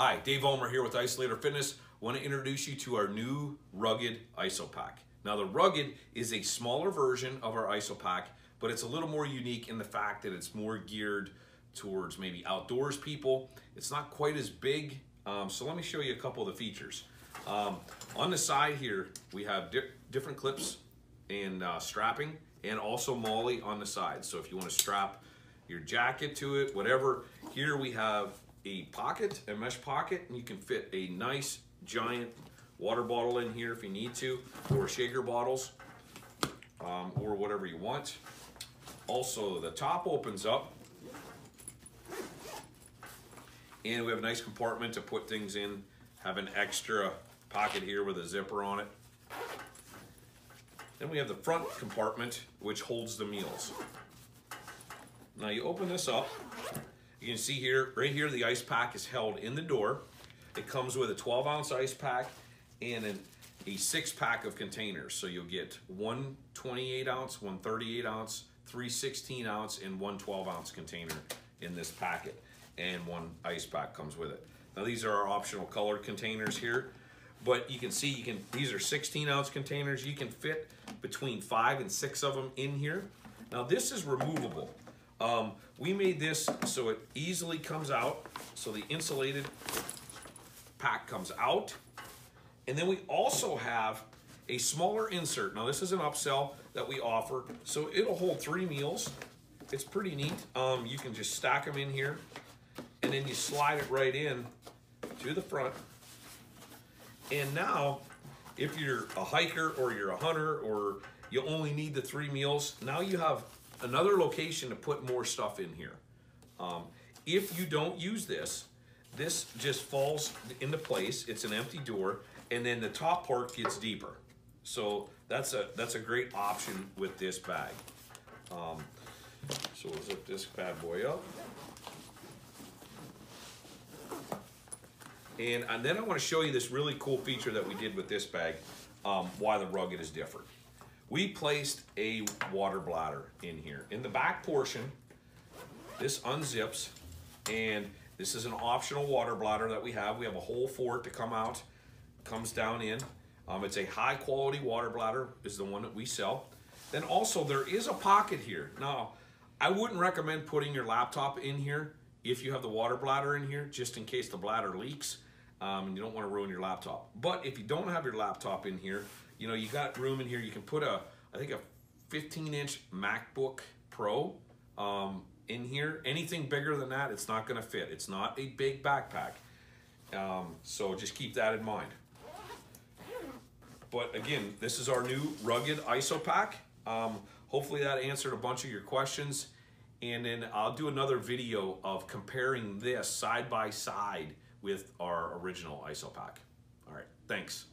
Hi, Dave Ulmer here with Isolator Fitness. want to introduce you to our new Rugged IsoPack. Now the Rugged is a smaller version of our IsoPack, but it's a little more unique in the fact that it's more geared towards maybe outdoors people. It's not quite as big, um, so let me show you a couple of the features. Um, on the side here, we have di different clips and uh, strapping and also Molle on the side. So if you want to strap your jacket to it, whatever. Here we have a pocket, a mesh pocket, and you can fit a nice giant water bottle in here if you need to, or shaker bottles, um, or whatever you want. Also, the top opens up, and we have a nice compartment to put things in. Have an extra pocket here with a zipper on it. Then we have the front compartment, which holds the meals. Now you open this up, you can see here, right here, the ice pack is held in the door. It comes with a 12 ounce ice pack and an, a six pack of containers. So you'll get one 28 ounce, one 38 ounce, three 16 ounce, and one 12 ounce container in this packet. And one ice pack comes with it. Now these are our optional colored containers here but you can see you can these are 16 ounce containers you can fit between five and six of them in here now this is removable um, we made this so it easily comes out so the insulated pack comes out. And then we also have a smaller insert. Now this is an upsell that we offer so it'll hold three meals. It's pretty neat. Um, you can just stack them in here and then you slide it right in to the front. And now, if you're a hiker or you're a hunter or you only need the three meals, now you have another location to put more stuff in here. Um, if you don't use this, this just falls into place. It's an empty door, and then the top part gets deeper. So that's a that's a great option with this bag. Um, so we'll zip this bad boy up. And, and then I want to show you this really cool feature that we did with this bag, um, why the rugged is different. We placed a water bladder in here. In the back portion, this unzips, and this is an optional water bladder that we have. We have a hole for it to come out, comes down in. Um, it's a high quality water bladder is the one that we sell. Then also there is a pocket here. Now, I wouldn't recommend putting your laptop in here if you have the water bladder in here, just in case the bladder leaks um, and you don't want to ruin your laptop. But if you don't have your laptop in here, you know, you got room in here. You can put a, I think a 15 inch MacBook Pro um, in here. Anything bigger than that, it's not going to fit. It's not a big backpack. Um, so just keep that in mind. But again, this is our new rugged IsoPack. Um, hopefully that answered a bunch of your questions. And then I'll do another video of comparing this side by side with our original IsoPack. All right, thanks.